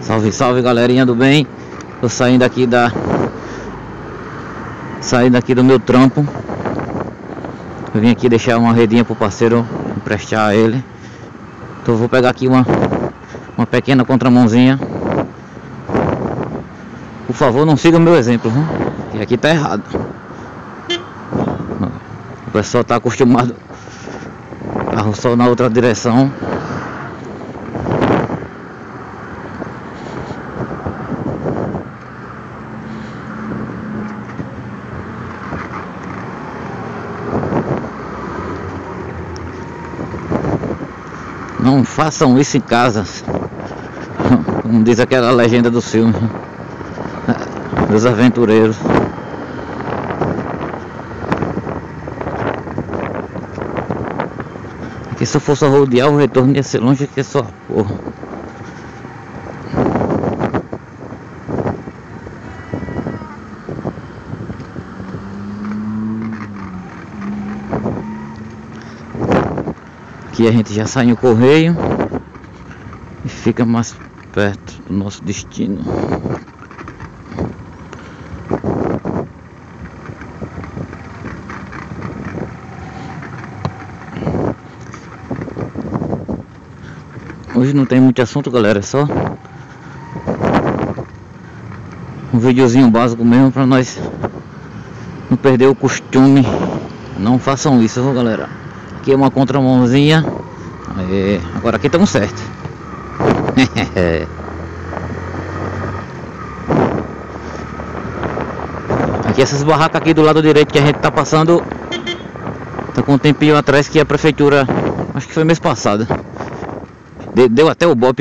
Salve, salve galerinha do bem. Tô saindo aqui da saindo aqui do meu trampo. Eu vim aqui deixar uma redinha pro parceiro emprestar a ele. Então vou pegar aqui uma uma pequena contramãozinha. Por favor, não siga o meu exemplo, viu? que aqui tá errado. O pessoal tá acostumado carro só na outra direção. Não façam isso em casa. Como diz aquela legenda do filme. Dos aventureiros. Que se eu fosse rodear o retorno ia ser longe que só porra. Aqui a gente já sai no correio e fica mais perto do nosso destino. Hoje não tem muito assunto, galera, é só um videozinho básico mesmo para nós não perder o costume. Não façam isso, galera? Aqui é uma contramãozinha. Aê, agora aqui estamos certo. aqui essas barracas aqui do lado direito que a gente tá passando Tá com um tempinho atrás que a prefeitura Acho que foi mês passado Deu até o bope